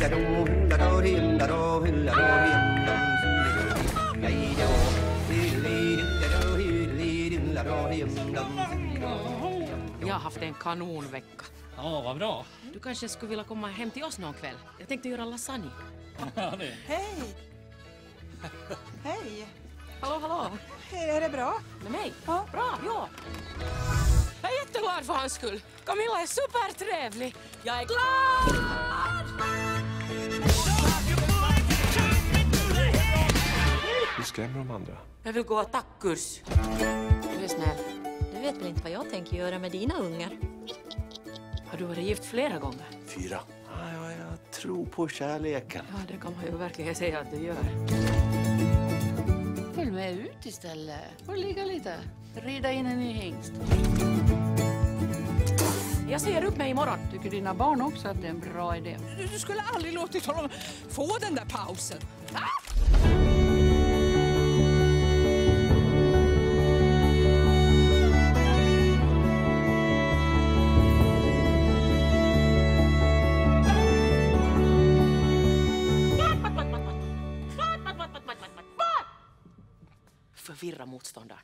Jag har haft en kanonvecka. Ja, vad bra. Du kanske skulle vilja komma hem till oss någon kväll? Jag tänkte göra lasagne. Hej! Hej! Hallå, hallå! Hej, är det bra? Med mig? Ja. Bra, ja. Jag är jätteglad för hans skull. Camilla är supertrevlig. Jag är glad! Andra. Jag vill gå attackkurs. Du är snäll. Du vet väl inte vad jag tänker göra med dina ungar? Har du varit gift flera gånger? Fyra. Ja, ja, jag tror på kärleken. Ja, det kan man ju verkligen säga att du gör. Följ med ut istället. Får ligga lite. Rida in en ny hingst. Jag säger upp mig imorgon. Tycker dina barn också att det är en bra idé? Du, du skulle aldrig låtit honom få den där pausen. Förvirra motståndaren.